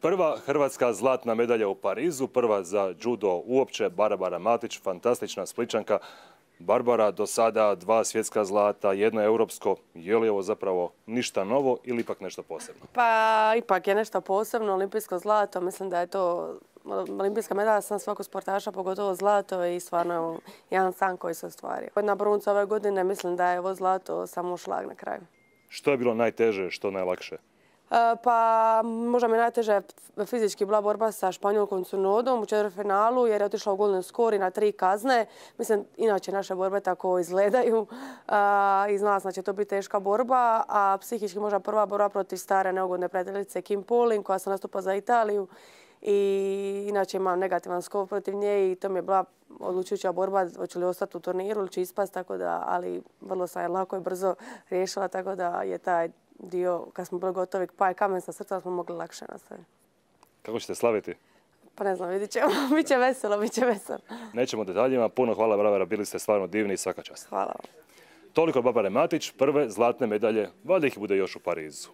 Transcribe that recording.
Prva hrvatska zlatna medalja u Parizu, prva za judo uopće, Barbara Matić, fantastična spličanka. Barbara, do sada dva svjetska zlata, jedno europsko. Je li ovo zapravo ništa novo ili ipak nešto posebno? Pa ipak je nešto posebno, olimpijsko zlato. Mislim da je to olimpijska medalja sam svakog sportaša, pogotovo zlato i stvarno jedan san koji se ostvario. Na bruncu ove godine mislim da je ovo zlato samo šlag na kraju. Što je bilo najteže, što najlakše? E, pa možda mi je najteže fizički bila borba sa Španjolkom Cunodom u četvrtfinalu jer je otišla u golden skor na tri kazne. Mislim, inače naše borbe tako izgledaju i znala sam da će to biti teška borba, a psihički možda prva borba protiv stare neugodne prijateljice Kim Pauling koja se nastupa za Italiju i inače imam negativan skor protiv nje i to mi je bila odlučujuća borba hoću li ostati u turniru ili će ispast, tako da, ali vrlo sam je lako i brzo riješila, tako da je taj dio, kad smo bili gotovi, pa je kamen sa srca, smo mogli lakše nastaviti. Kako ćete slaviti? Pa ne znam, vidit ćemo. Biće veselo, bit će veselo. Nećemo detaljima. Puno hvala, Bravara. Bili ste stvarno divni i svaka čast. Hvala vam. Toliko Babare Matić, prve zlatne medalje. Valjda ih bude još u Parizu.